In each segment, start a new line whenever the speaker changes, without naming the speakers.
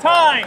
Time.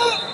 Oh!